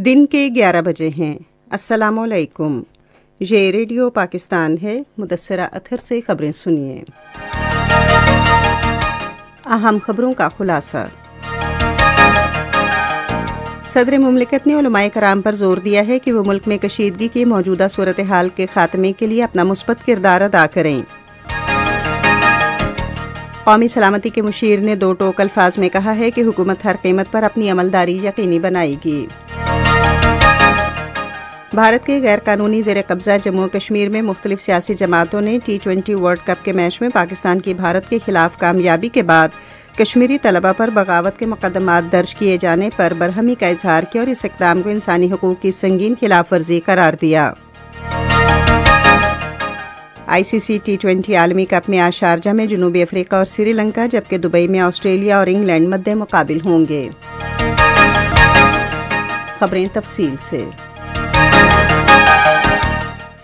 दिन के 11 बजे हैं। असलकुम ये रेडियो पाकिस्तान है। मुदसरा अथर से खबरें सुनिए। अहम खबरों का खुलासा। सदर ममलिकत ने उलमाए कराम पर ज़ोर दिया है कि वो मुल्क में कशीदगी की मौजूदा सूरत हाल के खात्मे के लिए अपना मुस्बत किरदार अदा करें। कौमी सलामती के मुशीर ने दो टोक अल्फाज में कहा है कि हुकूमत हर कीमत पर अपनी अमलदारी यकीनी बनाएगी। भारत के गैर कानूनी जेर कब्जा जम्मू कश्मीर में मुख्तलिफ़ सियासी जमातों ने टी ट्वेंटी वर्ल्ड कप के मैच में पाकिस्तान की भारत के खिलाफ कामयाबी के बाद कश्मीरी तलबा पर बगावत के मुकदमात दर्ज किए जाने पर बरहमी का इजहार किया और इस इकदाम को इंसानी हकूक की संगीन खिलाफ वर्जी करार दिया। आईसीसी टी ट्वेंटी आलमी कप में आज शारजा में जनूबी अफ्रीका और श्रीलंका, जबकि दुबई में ऑस्ट्रेलिया और इंग्लैंड मद्दे मुकाबिल होंगे। खबरें तफसील से।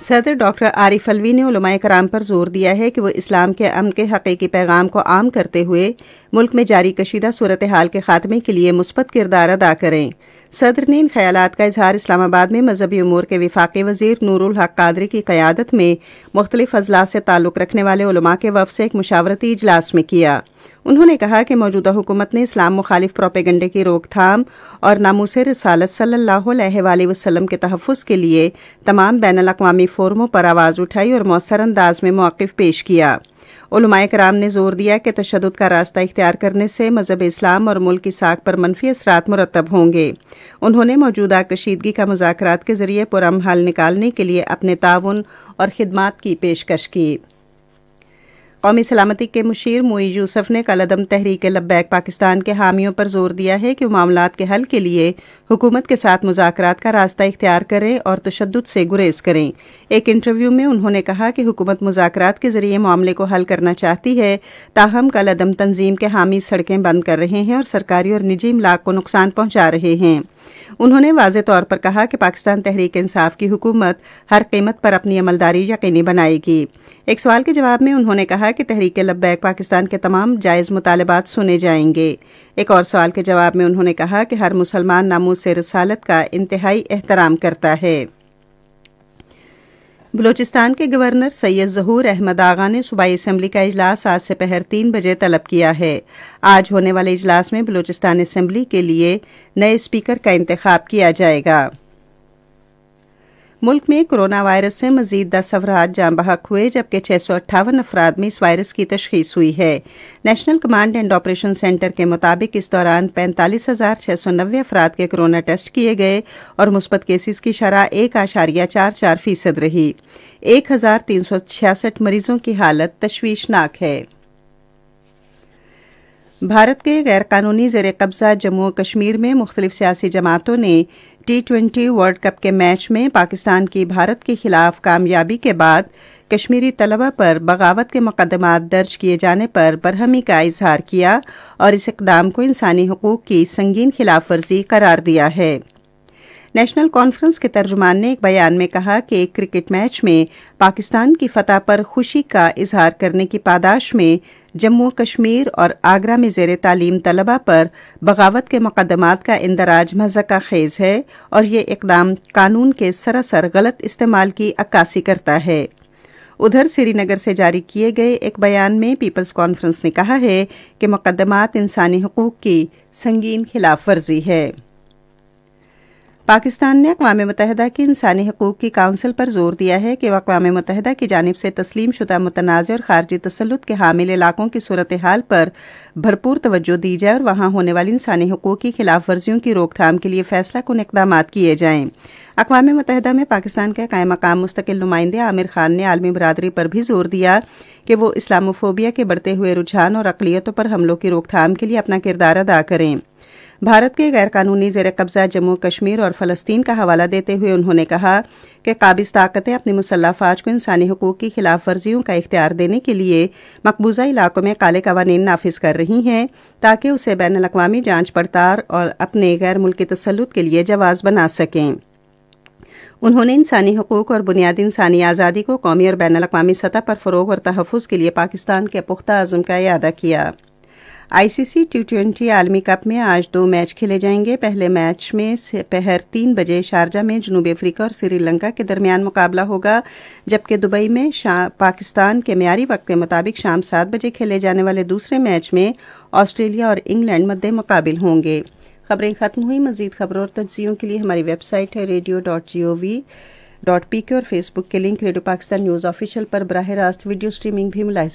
सदर डॉक्टर आरिफ अलवी ने उलमाए कराम पर ज़ोर दिया है कि वह इस्लाम के अमन के हकीकी पैगाम को आम करते हुए मुल्क में जारी कशीदा सूरत हाल के खात्मे के लिए मुस्बत किरदार अदा करें। सदर ने इन ख्याल का इजहार इस्लामाबाद में मजहबी अमूर के विफाक वज़ीर नूरुल हक कादरी की क्यादत में मुख्तलिफ़ अजला से ताल्लुक़ रखने वाले उलमा के वफ से एक मुशावरती इजलास में किया। उन्होंने कहा कि मौजूदा हुकूमत ने इस्लाम मुखालिफ प्रोपेगंडे की रोकथाम और नामूस रसालत सल्लल्लाहु अलैहि वसल्लम के तहफ़ के लिए तमाम बैन अवी फोरमों पर आवाज़ उठाई और मौसर अंदाज में मौक़ पेश किया। उलमाए कराम ने ज़ोर दिया कि तशद का रास्ता इख्तियार करने से मज़हब इस्लाम और मुल्क की साख पर मनफी असरात मुरतब होंगे। उन्होंने मौजूदा कशीदगी का मुजाकर के ज़रिए पुरम हल निकालने के लिए अपने ताउन और खिदमात की पेशकश की। कौमी सलामती के मुशीर मोई यूसफ ने कल अदम तहरीक लब्बैक पाकिस्तान के हामियों पर ज़ोर दिया है कि मामला के हल के लिए हुकूमत के साथ मुजाकर का रास्ता इख्तियार करें और तशद से गुरेज करें। एक इंटरव्यू में उन्होंने कहा कि हुकूमत मुजाकर के ज़रिए मामले को हल करना चाहती है। ताहम कल अदम तंजीम के हामी सड़कें बंद कर रहे हैं और सरकारी और निजी इमलाक को नुकसान पहुँचा रहे हैं। उन्होंने वाज तौर पर कहा कि पाकिस्तान तहरीक इंसाफ की हुकूमत हर कीमत पर अपनी अमलदारी यकीनी बनाएगी। एक सवाल के जवाब में उन्होंने कहा कि तहरीक लब्बैक पाकिस्तान के तमाम जायज़ मुतालबात सुने जाएँगे। एक और सवाल के जवाब में उन्होंने कहा कि हर मुसलमान नामों से रसालत का इंतहाई एहतराम करता है। बलोचिस्तान के गवर्नर सैयद जहूर अहमद आगा ने सूबाई असम्बली का इजलास आज से पहर तीन बजे तलब किया है। आज होने वाले इजलास में बलूचिस्तान असम्बली के लिए नए स्पीकर का इंतखब किया जाएगा। मुल्क में कोरोना वायरस से मजीद दस अफराद जाम बहक हुए, जबकि छः सौ अट्ठावन अफराद में इस वायरस की तशखीस हुई है। National command and operation centre के मुताबिक इस दौरान पैंतालीस हज़ार छः सौ नब्बे अफराद के कोरोना टेस्ट किए गए और मुस्बत केसेस की शरह एक आशारिया चार चार फ़ीसद रही। एक हज़ार तीन सौ छियासठ मरीजों की हालत तशवीशनाक है। भारत के गैर कानूनी जेर कब्जा जम्मू कश्मीर में मुख्तलिफ़ सियासी जमातों ने टी ट्वेंटी वर्ल्ड कप के मैच में पाकिस्तान की भारत के खिलाफ कामयाबी के बाद कश्मीरी तलबा पर बगावत के मुकदमा दर्ज किए जाने पर बरहमी का इजहार किया और इस इकदाम को इंसानी हकूक की संगीन खिलाफ वर्जी करार दिया है। नेशनल कॉन्फ्रेंस के तर्जुमान ने एक बयान में कहा कि एक क्रिकेट मैच में पाकिस्तान की फतह पर खुशी का इजहार करने की पादाश में जम्मू, कश्मीर और आगरा में जेर तालीम तलबा पर बगावत के मुकदमात का इंदराज मजका खेज है और ये इकदाम कानून के सरासर गलत इस्तेमाल की अक्कासी करता है। उधर श्रीनगर से जारी किए गए एक बयान में पीपल्स कॉन्फ्रेंस ने कहा है कि मुकदमात इंसानी हकूक की संगीन खिलाफ वर्जी है। पाकिस्तान ने अकवा मुतहदा की इंसानी हकूक की काउंसिल पर ज़ोर दिया है कि वह अकवा मुतहदा की जानब से तस्लीम शुदा मुतनाज़ और खारजी तसलुत के हामिल इलाकों की सूरत हाल पर भरपूर तवज्जो दी जाए और वहाँ होने वाली इंसानी हकूक की खिलाफ वर्जियों की रोकथाम के लिए फैसला कन इकदाम किए जाएँ। अकवा मुतहदा में पाकिस्तान के कायम मकाम मुस्तकिल नुमाइंदे आमिर खान ने आलमी बरदरी पर भी ज़ोर दिया कि वो इस्लामोफोबिया के बढ़ते हुए रुझान और अकलीतों पर हमलों की रोकथाम के लिए अपना किरदार अदा करें। भारत के गैरकानूनी जेर कब्जा जम्मू कश्मीर और फलस्तीन का हवाला देते हुए उन्होंने कहा कि काबिज ताकतें अपनी मुसल्ह फौज को इंसानी हकूक की खिलाफ वर्जियों का इख्तियार देने के लिए मकबूजा इलाकों में काले कवानीन नाफिज कर रही हैं, ताकि उसे बैन अवी जाँच पड़ताल और अपने गैर मुल्की तसलुत के लिए जवाब बना सकें। उन्होंने इंसानी हकूक और बुनियादी इंसानी आज़ादी को कौमी और बैन अवी सतह पर फ़रोग और तहफ़ के लिए पाकिस्तान के पुख्ता आज़म का अदा किया। आईसीसी टी ट्वेंटी आलमी कप में आज दो मैच खेले जाएँगे। पहले मैच में पहर तीन बजे शारजा में जनूबी अफ्रीका और श्रीलंका के दरमियान मुकाबला होगा, जबकि दुबई में पाकिस्तान के म्यारी वक्त के मुताबिक शाम सात बजे खेले जाने वाले दूसरे मैच में ऑस्ट्रेलिया और इंग्लैंड मद्दे मुकाबिल होंगे। खबरें खत्म हुई। मजीद खबरों और तजियों के लिए हमारी वेबसाइट है radio dot G O V dot P K और फेसबुक के link radio Pakistan news official पर बरह रास्त वीडियो स्ट्रीमिंग भी मिला